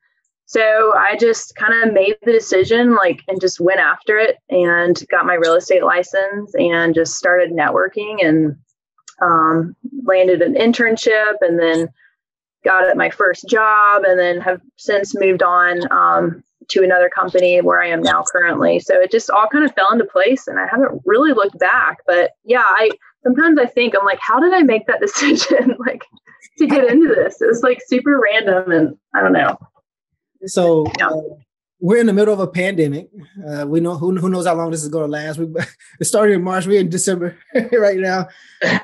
so I just kind of made the decision, like, and just went after it and got my real estate license and just started networking and um, landed an internship and then got at my first job and then have since moved on um, to another company where I am now currently. So it just all kind of fell into place and I haven't really looked back. But yeah, I sometimes I think I'm like, how did I make that [LAUGHS] decision? like to get into this? It was like super random and I don't know. So yeah. uh, we're in the middle of a pandemic. Uh, we know who, who knows how long this is going to last. We [LAUGHS] it started in March. We're in December [LAUGHS] right now.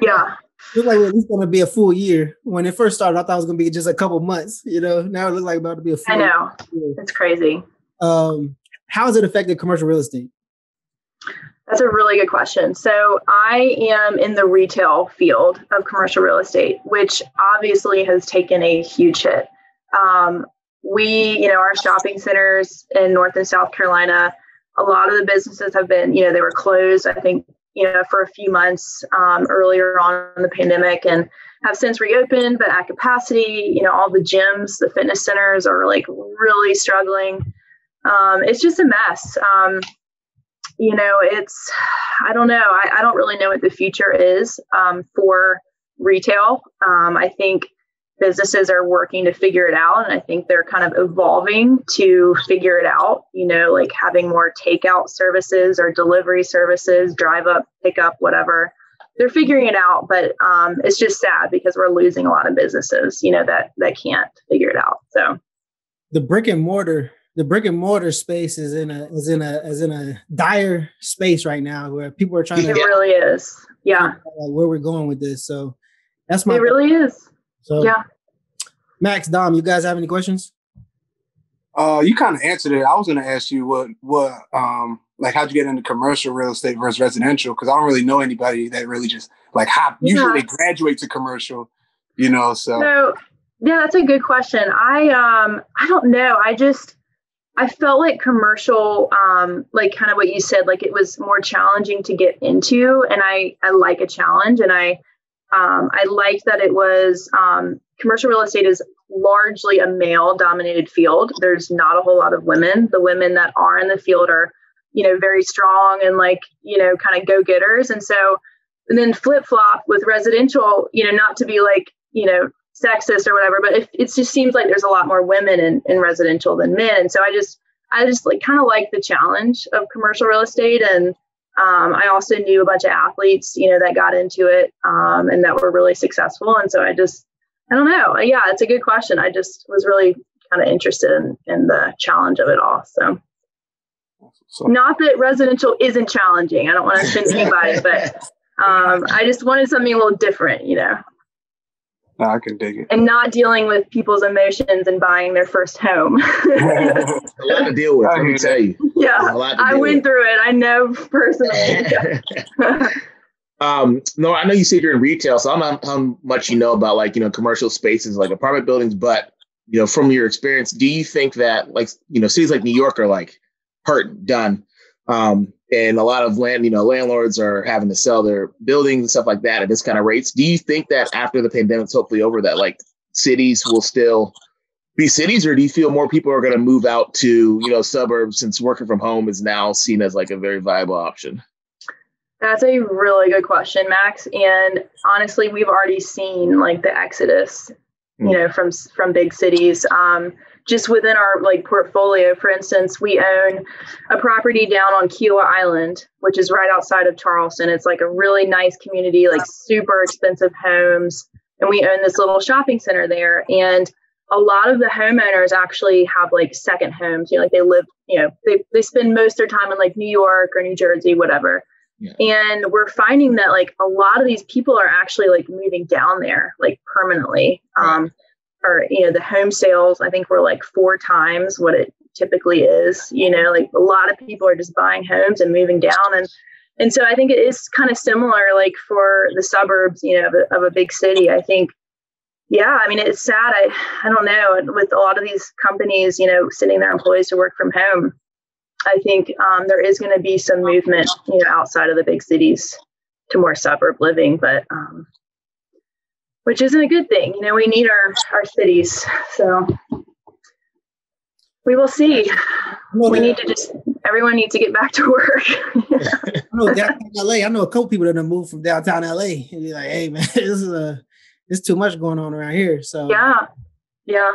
Yeah. Look like it's going to be a full year. When it first started, I thought it was going to be just a couple months. You know, now it looks like about to be a full. I know year. it's crazy. Um, how has it affected commercial real estate? That's a really good question. So, I am in the retail field of commercial real estate, which obviously has taken a huge hit. Um, we, you know, our shopping centers in North and South Carolina, a lot of the businesses have been, you know, they were closed, I think, you know, for a few months um, earlier on in the pandemic and have since reopened, but at capacity, you know, all the gyms, the fitness centers are like really struggling. Um, it's just a mess. Um, you know, it's, I don't know. I, I, don't really know what the future is um, for retail. Um, I think businesses are working to figure it out. And I think they're kind of evolving to figure it out, you know, like having more takeout services or delivery services, drive up, pick up, whatever. They're figuring it out, but um, it's just sad because we're losing a lot of businesses, you know, that that can't figure it out. So the brick and mortar, the brick and mortar space is in a is in a is in a dire space right now where people are trying to. It really is. Yeah. Like where we're going with this. So that's my. It really is. So yeah. Max, Dom, you guys have any questions? Uh, you kind of answered it. I was going to ask you what what um like how'd you get into commercial real estate versus residential? Because I don't really know anybody that really just like hop. Yeah. Usually they graduate to commercial, you know. So. so yeah, that's a good question. I um I don't know. I just I felt like commercial, um, like kind of what you said, like it was more challenging to get into, and I I like a challenge, and I um, I liked that it was um, commercial real estate is largely a male dominated field. There's not a whole lot of women. The women that are in the field are, you know, very strong and like, you know, kind of go getters. And so, and then flip flop with residential, you know, not to be like, you know, sexist or whatever, but it, it just seems like there's a lot more women in, in residential than men. And so I just, I just like kind of like the challenge of commercial real estate and um, I also knew a bunch of athletes, you know, that got into it um, and that were really successful. And so I just, I don't know. Yeah, it's a good question. I just was really kind of interested in, in the challenge of it all. So. so, not that residential isn't challenging. I don't want to offend [LAUGHS] anybody, but um, I just wanted something a little different, you know. No, I can dig it. And not dealing with people's emotions and buying their first home. [LAUGHS] a lot to deal with, let me tell you. Yeah, I went with. through it. I know personally. [LAUGHS] um, no, I know you said you're in retail, so I don't know how much you know about like, you know, commercial spaces like apartment buildings, but you know, from your experience, do you think that like, you know, cities like New York are like hurt, done? Um, and a lot of land, you know, landlords are having to sell their buildings and stuff like that at this kind of rates. Do you think that after the pandemic's hopefully over, that like cities will still be cities, or do you feel more people are going to move out to you know suburbs since working from home is now seen as like a very viable option? That's a really good question, Max. And honestly, we've already seen like the exodus, you hmm. know, from from big cities. Um, just within our like portfolio, for instance, we own a property down on Kiawah Island, which is right outside of Charleston. It's like a really nice community, like super expensive homes, and we own this little shopping center there. And a lot of the homeowners actually have like second homes. You know, like they live, you know, they they spend most of their time in like New York or New Jersey, whatever. Yeah. And we're finding that like a lot of these people are actually like moving down there like permanently. Um, or you know the home sales i think were like four times what it typically is you know like a lot of people are just buying homes and moving down and and so i think it is kind of similar like for the suburbs you know of a, of a big city i think yeah, I mean, it's sad. I, I don't know. With a lot of these companies, you know, sending their employees to work from home, I think um, there is going to be some movement, you know, outside of the big cities to more suburb living, but um, which isn't a good thing. You know, we need our our cities, so we will see. We need to just everyone needs to get back to work. I know downtown LA. I know a couple people that have moved from downtown LA and be like, "Hey, man, [LAUGHS] this is a it's too much going on around here." So yeah, yeah.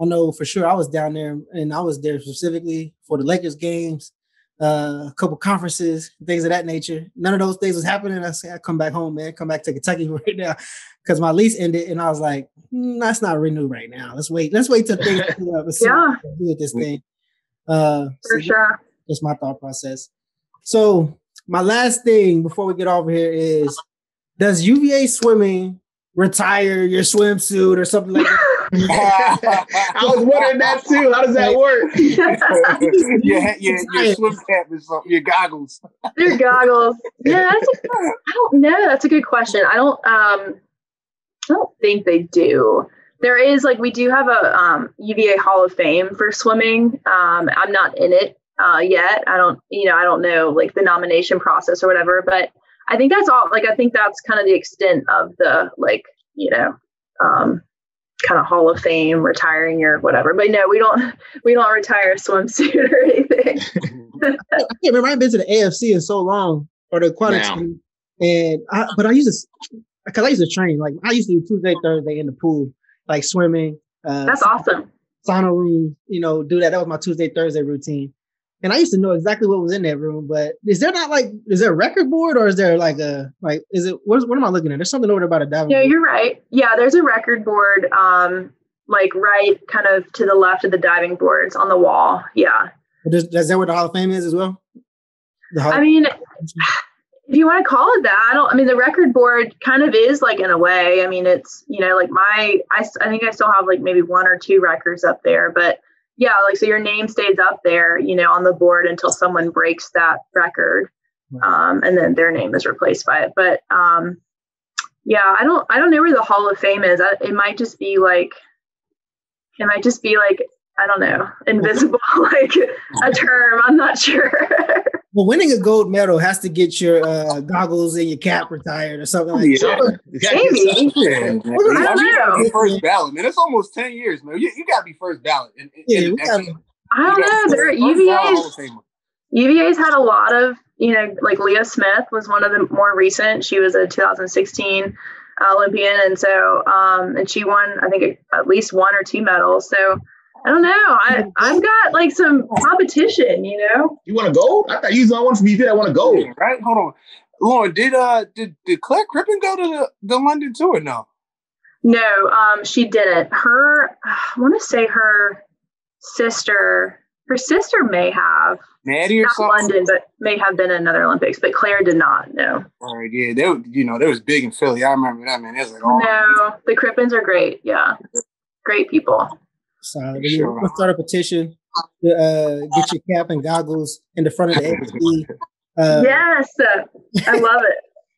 I know for sure. I was down there, and I was there specifically for the Lakers games, uh, a couple conferences, things of that nature. None of those things was happening. I said, I come back home, man. Come back to Kentucky [LAUGHS] right now because my lease ended, and I was like, mm, that's not renewed right now. Let's wait. Let's wait till things up and see yeah. do with this thing. Uh, for so sure. That's my thought process. So my last thing before we get over here is, does UVA swimming retire your swimsuit or something like that? [LAUGHS] I was wondering that too. How does that work? [LAUGHS] your, your, your swim cap is something, your goggles. Your goggles. Yeah, that's a, [LAUGHS] I don't know. That's a good question. I don't um I don't think they do. There is like we do have a um, UVA Hall of Fame for swimming. Um, I'm not in it uh, yet. I don't, you know, I don't know like the nomination process or whatever. But I think that's all. Like I think that's kind of the extent of the like you know um, kind of Hall of Fame, retiring or whatever. But no, we don't we don't retire a swimsuit or anything. [LAUGHS] I can't remember. I've been to the AFC in so long or the aquatics, team, and I, but I used to because I used to train. Like I used to do Tuesday, Thursday in the pool, like swimming. Uh, That's awesome. Sauna room, you know, do that. That was my Tuesday, Thursday routine. And I used to know exactly what was in that room, but is there not like is there a record board or is there like a like is it what, is, what am I looking at? There's something over there about a diving. Yeah, you're right. Yeah, there's a record board, um, like right kind of to the left of the diving boards on the wall. Yeah. Does, is that where the Hall of Fame is as well? I mean, if you want to call it that, I don't. I mean, the record board kind of is like in a way. I mean, it's you know like my I I think I still have like maybe one or two records up there, but yeah, like so your name stays up there, you know, on the board until someone breaks that record, um, and then their name is replaced by it. But um, yeah, I don't I don't know where the Hall of Fame is. It might just be like it might just be like I don't know, invisible, [LAUGHS] like a term. I'm not sure. [LAUGHS] well, winning a gold medal has to get your uh, goggles and your cap retired or something like yeah. that. [LAUGHS] Maybe. Yeah, I don't know. First ballot, man. It's almost ten years, man. You, you got to be first ballot. In, in, yeah, in gotta, I don't know. There UVA's UVA's had a lot of you know, like Leah Smith was one of the more recent. She was a 2016 Olympian, and so um, and she won I think at least one or two medals. So I don't know. I I've got like some competition, you know. You want to go? I thought you was the one from you I want to go. Right? Hold on. Lauren, did uh did, did Claire Crippen go to the, the London tour? No. No, um, she didn't. Her [SIGHS] I want to say her sister, her sister may have Maddie or something. London, but may have been in another Olympics, but Claire did not. No. All right, yeah, they you know they was big in Philly. I remember that man. It was like oh no, the Crippens are great. Yeah, great people. So sure. we'll start a petition to uh, get your cap and goggles in the front of the [LAUGHS] AFC. Uh, yes, I love it.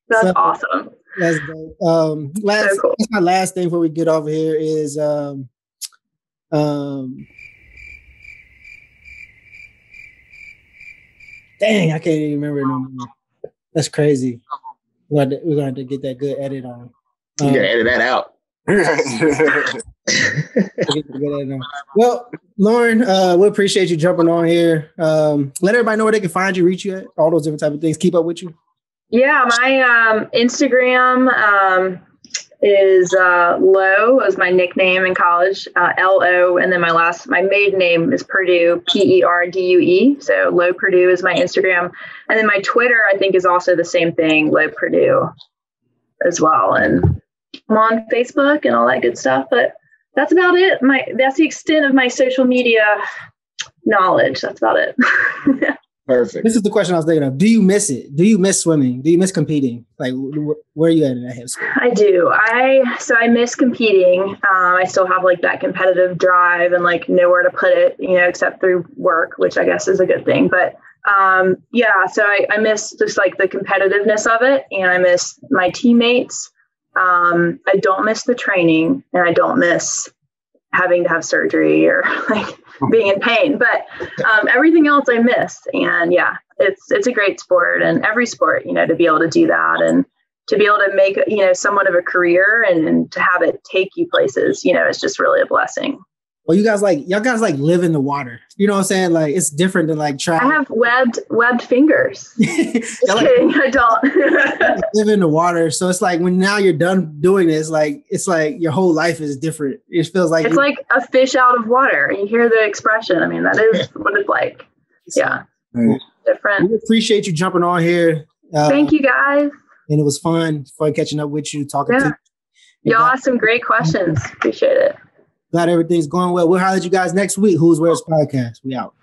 That's so, awesome. That's dope. Um, last, so cool. my last thing before we get over here is um, um, dang, I can't even remember no more. That's crazy. We're going, to, we're going to get that good edit on. Um, you gotta edit that out. [LAUGHS] [LAUGHS] well, Lauren, uh, we appreciate you jumping on here. Um, let everybody know where they can find you, reach you at, all those different type of things. Keep up with you. Yeah, my um, Instagram um, is uh, Lo was my nickname in college, uh, L O, and then my last my maiden name is Perdue, P E R D U E. So Lo Perdue is my Instagram, and then my Twitter I think is also the same thing, Lo Perdue, as well. And I'm on Facebook and all that good stuff, but that's about it. My that's the extent of my social media knowledge. That's about it. [LAUGHS] Perfect. This is the question I was thinking of. Do you miss it? Do you miss swimming? Do you miss competing? Like, where are you at in that school? I do. I so I miss competing. Um, I still have like that competitive drive and like nowhere to put it, you know, except through work, which I guess is a good thing. But um, yeah, so I, I miss just like the competitiveness of it, and I miss my teammates Um, I don't miss the training, and I don't miss having to have surgery or [LAUGHS] like being in pain. But um, everything else I miss, and yeah, it's it's a great sport, and every sport, you know, to be able to do that and to be able to make you know somewhat of a career and, and to have it take you places, you know, is just really a blessing. Well, you guys like y'all guys like live in the water. You know what I'm saying? Like it's different than like travel. I have webbed webbed fingers. [LAUGHS] Just like, kidding, I don't. [LAUGHS] live in the water, so it's like when now you're done doing this, like it's like your whole life is different. It feels like it's like a fish out of water. You hear the expression. I mean, that is what it's like. Yeah, different. We appreciate you jumping on here. Uh, Thank you, guys. And it was fun, fun catching up with you, talking yeah. to. You. Y'all asked some great questions. Appreciate it. Glad everything's going well. We'll holler at you guys next week. Hooswhere's podcast. We out.